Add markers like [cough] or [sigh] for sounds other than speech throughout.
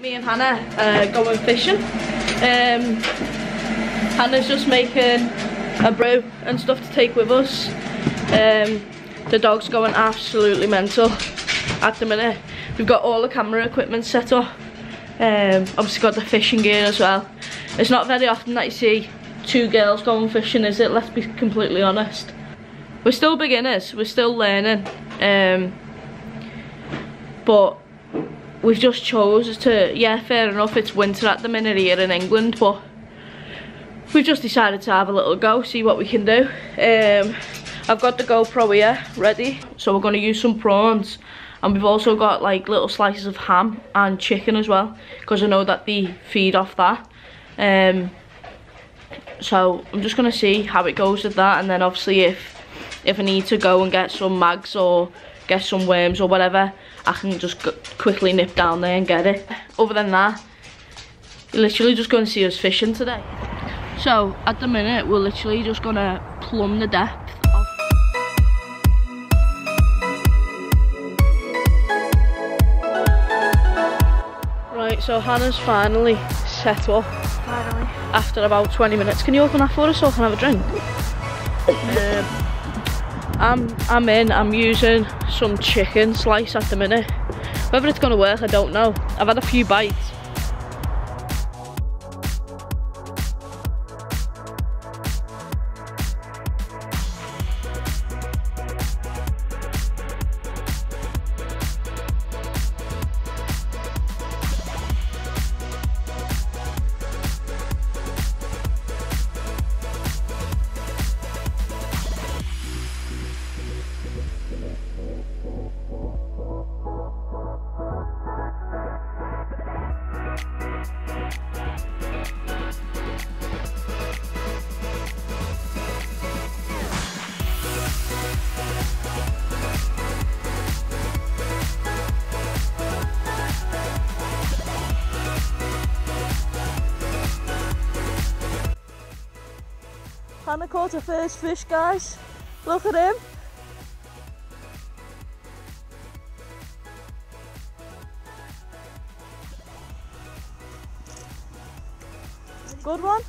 Me and Hanna uh, going fishing. Um, Hanna's just making a brew and stuff to take with us. Um, the dog's going absolutely mental at the minute. We've got all the camera equipment set up. Um, obviously got the fishing gear as well. It's not very often that you see two girls going fishing, is it? Let's be completely honest. We're still beginners, we're still learning. Um, but we've just chose to, yeah, fair enough, it's winter at the minute here in England, but we've just decided to have a little go, see what we can do. Um, I've got the GoPro here ready, so we're going to use some prawns. And we've also got like little slices of ham and chicken as well, because I know that they feed off that. Um, so I'm just going to see how it goes with that, and then obviously if if I need to go and get some mags or get some worms or whatever, I can just quickly nip down there and get it. Other than that, you're literally just going to see us fishing today. So, at the minute, we're literally just going to plumb the depth Right, so Hanna's finally set up. Finally. After about 20 minutes. Can you open that for us so I can have a drink? [laughs] um, I'm, I'm in, I'm using some chicken slice at the minute. Whether it's gonna work, I don't know. I've had a few bites Hanna caught her first fish, guys. Look at him. Good one.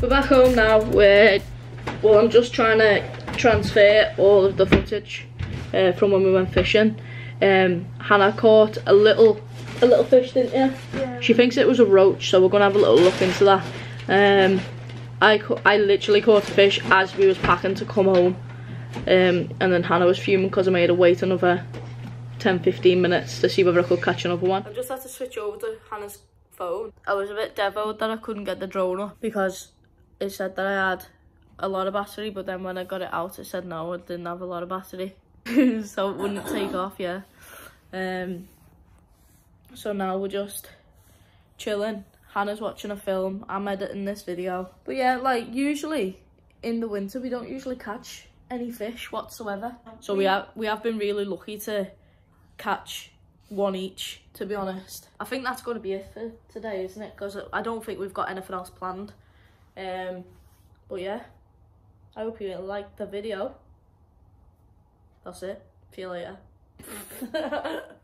We're back home now. We're, well, I'm just trying to transfer all of the footage uh, from when we went fishing. Um, Hanna caught a little, a little fish, didn't you? Yeah. She thinks it was a roach, so we're gonna have a little look into that. Um, I, I literally caught a fish as we was packing to come home. Um, and then Hanna was fuming because I made her wait another 10-15 minutes to see whether I could catch another one. I've just had to switch over to Hanna's phone. I was a bit devoed that I couldn't get the drone up because it said that I had a lot of battery, but then when I got it out, it said no, it didn't have a lot of battery. [laughs] so it wouldn't take off, yeah. Um, so now we're just chilling. Hanna's watching a film. I'm editing this video. But yeah, like usually in the winter, we don't usually catch any fish whatsoever. So we have, we have been really lucky to catch one each, to be honest. I think that's going to be it for today, isn't it? Because I don't think we've got anything else planned. Um, but yeah, I hope you liked the video. That's it. See you later. [laughs]